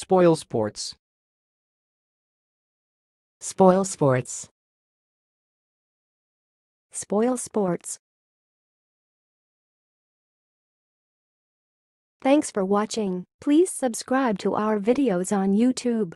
Spoil sports. Spoil sports. Spoil sports. Thanks for watching. Please subscribe to our videos on YouTube.